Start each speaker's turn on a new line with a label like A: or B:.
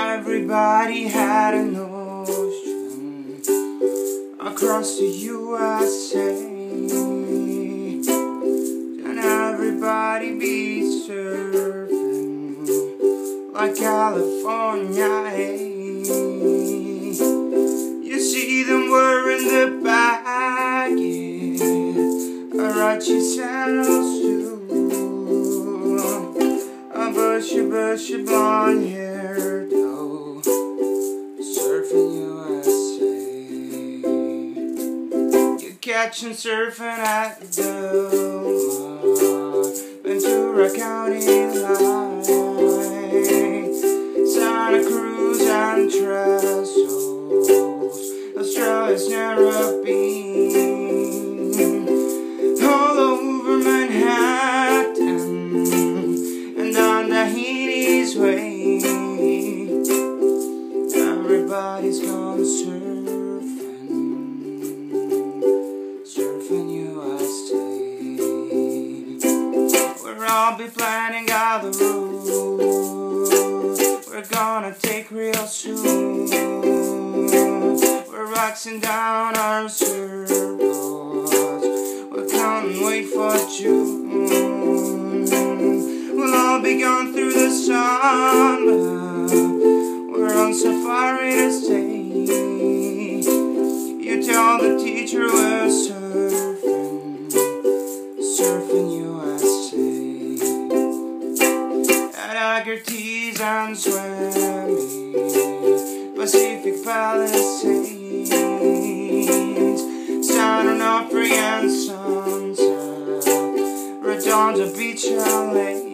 A: Everybody had an ocean across the USA, and everybody be surfing like California. Eh? You see them wearing the baggy, huarachi sandals too, a bushy, bushy blonde hair USA. You catch and surfing at the Ventura County line, Santa Cruz and Trestles, Australia's Narrabeen, all over Manhattan. And on Tahiti's way. Everybody's gone all be planning out the route we're gonna take real soon. We're waxing down our. We'll come and wait for June. We'll all be gone through the summer We're on safari to At Haggerty's and Swami's, Pacific Palisades, San Onofre and Sunset, Redondo Beach, LA.